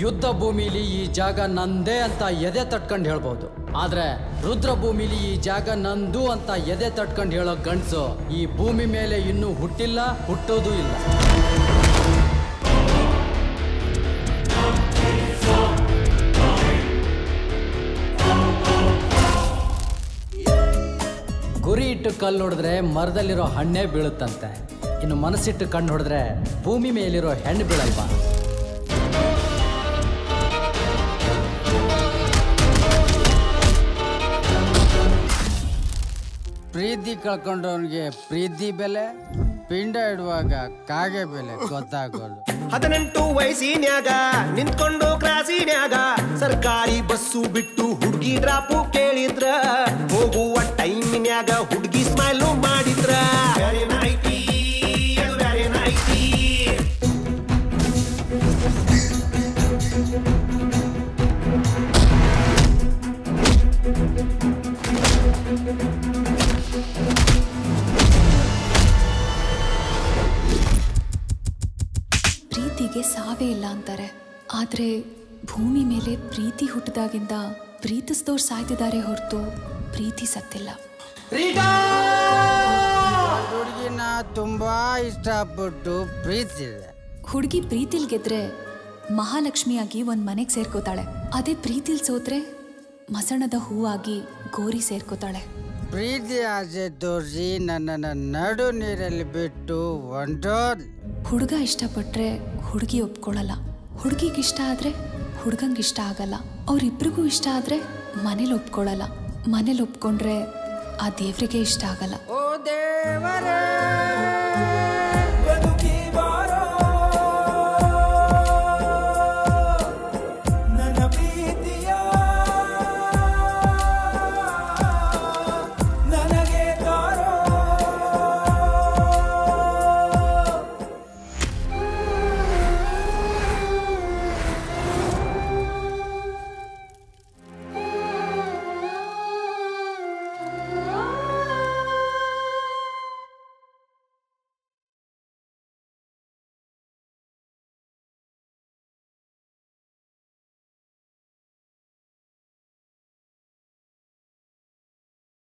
ಯುದ್ಧ ಭೂಮಿಲಿ ಈ ಜಾಗ ನಂದೇ ಅಂತ ಎದೆ ತಟ್ಕೊಂಡು ಹೇಳ್ಬೋದು. ಆದ್ರೆ ರುದ್ರ ಭೂಮಿಲಿ ಈ ಜಾಗ ನಂದು ಅಂತ ಎದೆ ತಟ್ಕೊಂಡು ಹೇಳೋ ಗಂಡ್ಸು ಈ ಭೂಮಿ ಮೇಲೆ ಇನ್ನೂ ಹುಟ್ಟಿಲ್ಲ, ಹುಟ್ಟೋದು ಇಲ್ಲ. ಗುರಿ ಇಟ್ಟು ಕಲ್ಲು ನೋಡಿದ್ರೆ ಮರದಲ್ಲಿರೋ ಹಣ್ಣೇ ಬೀಳುತ್ತಂತೆ. ಇನ್ನು ಮನಸ್ಸಿಟ್ಟು ಕಣ್ಣು ಹೊಡೆದ್ರೆ ಭೂಮಿ ಮೇಲಿರೋ ಹೆಣ್ಣು ಬೀಳಲ್ವಾ? ಪ್ರೀತಿ ಕಳ್ಕೊಂಡವನಿಗೆ ಪ್ರೀತಿ ಬೆಲೆ, ಪಿಂಡ ಇಡುವಾಗ ಕಾಗೆ ಬೆಲೆ ಗೊತ್ತಾಗೋದು. ಹದಿನೆಂಟು ವಯಸ್ಸಿನ್ಯಾಗ, ನಿಂತ್ಕೊಂಡು ಕ್ರಾಸಿನ್ಯಾಗ, ಸರ್ಕಾರಿ ಬಸ್ಸು ಬಿಟ್ಟು ಹುಡುಗಿ ಡ್ರಾಪು ಕೇಳಿದ್ರ, ಹೋಗುವ ಟೈಮಿನ್ಯಾಗ ಹುಡುಗಿ ಸ್ಮೈಲು ಮಾಡಿದ್ರ. ಪ್ರೀತಿಗೆ ಸಾವೇ ಇಲ್ಲ ಅಂತಾರೆ. ಆದ್ರೆ ಭೂಮಿ ಮೇಲೆ ಪ್ರೀತಿ ಹುಟ್ಟಿದಾಗಿಂದ ಪ್ರೀತಿಸಿದವ್ರು ಸಾಯ್ತಿದ್ದಾರೆ ಹೊರತು ಪ್ರೀತಿ ಸತ್ತಿಲ್ಲ. ಹುಡುಗಿನ ತುಂಬಾ ಇಷ್ಟಪಟ್ಟು ಪ್ರೀತಿ ಹುಡುಗಿ ಪ್ರೀತಿಲ್ ಗೆದ್ರೆ ಮಹಾಲಕ್ಷ್ಮಿಯಾಗಿ ಒಂದ್ ಮನೆಗೆ ಸೇರ್ಕೋತಾಳೆ. ಅದೇ ಪ್ರೀತಿಲ್ ಸೋತ್ರೆ ಮಸಣದ ಹೂವಾಗಿ ಗೋರಿ ಸೇರ್ಕೋತಾಳೆ. ಪ್ರೀತಿ ಆಸೆ ತೋರಿಸಿ ನನ್ನನ್ನು ನಡು ನೀರಲ್ಲಿ ಬಿಟ್ಟು ಹೊಂಟೋದ್. ಹುಡುಗ ಇಷ್ಟಪಟ್ರೆ ಹುಡುಗಿ ಒಪ್ಕೊಳ್ಳಲ್ಲ ಹುಡುಗಿಗೆ ಇಷ್ಟ ಆದ್ರೆ ಹುಡುಗಂಗೆ ಇಷ್ಟ ಆಗಲ್ಲ. ಅವ್ರಿಬ್ರಿಗೂ ಇಷ್ಟ ಆದ್ರೆ ಮನೇಲಿ ಒಪ್ಕೊಳ್ಳಲ್ಲ ಮನೇಲಿ ಒಪ್ಕೊಂಡ್ರೆ ಆ ದೇವ್ರಿಗೆ ಇಷ್ಟ ಆಗಲ್ಲ. ಓ ದೇವರೇ!